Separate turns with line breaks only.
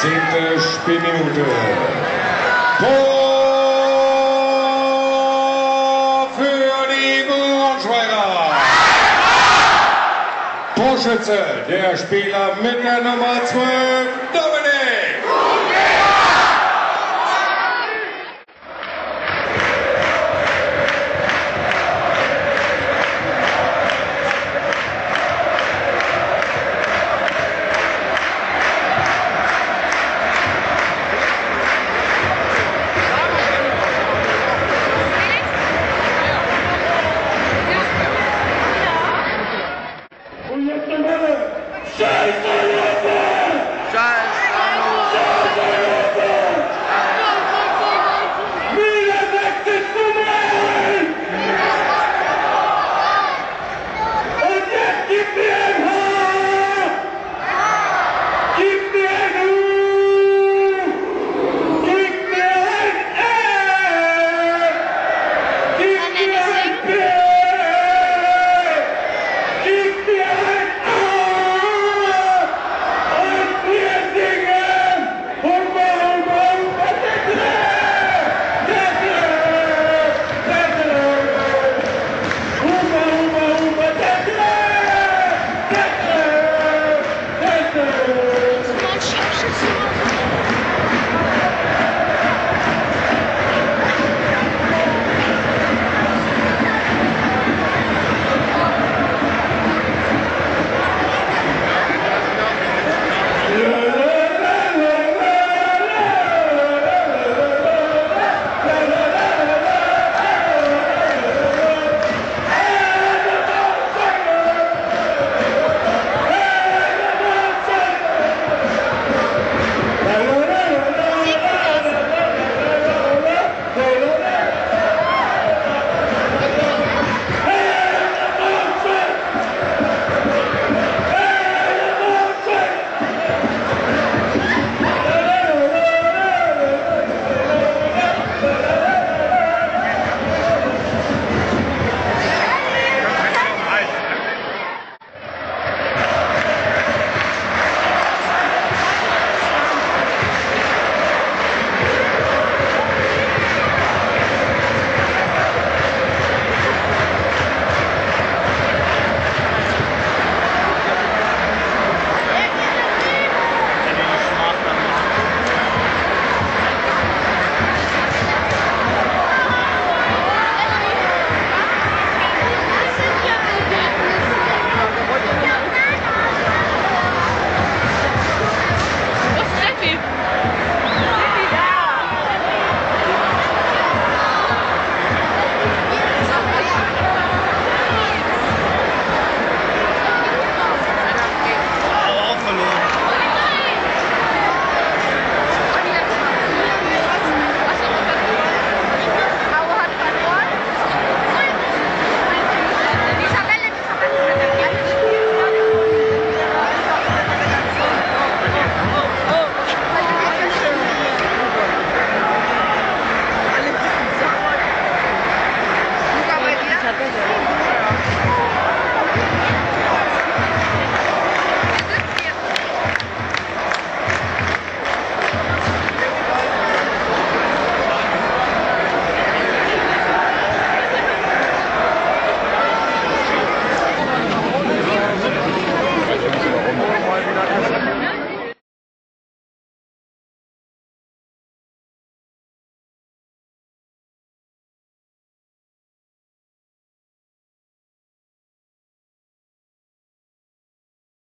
Zehnte Spielminute. Tor für die Braunschweiger. Torschütze, der Spieler mit der Nummer 12,
Take me.